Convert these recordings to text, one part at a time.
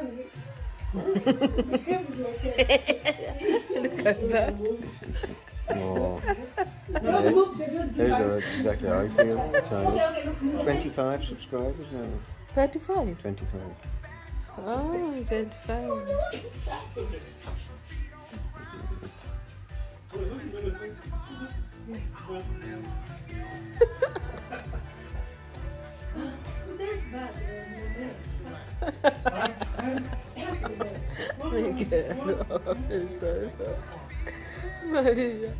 Look at that. Oh, Those moves, they don't give those are exactly how I feel. Okay, Channel. okay, look, move. 25 subscribers now. 35. 25. Oh, 35. Miguel, eso. María.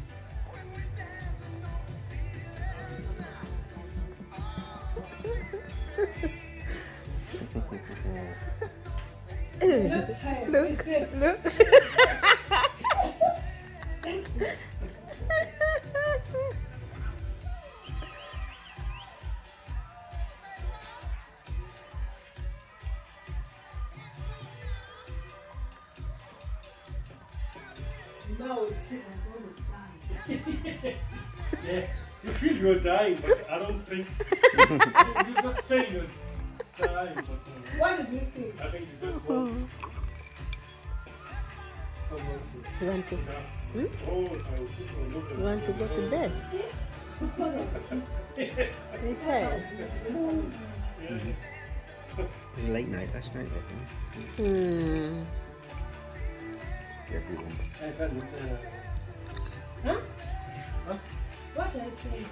Look, look. No, it's sick. I'm almost dying. Yeah, you feel you're dying, but I don't think. you, you just say you're dying, but uh, What did you think? I think you just want someone to. You want to, Yeah. Oh, I was just looking. you want to go to bed? You tired? It was late night last night, I think. Hmm. Everyone. I can't, uh, What are you saying?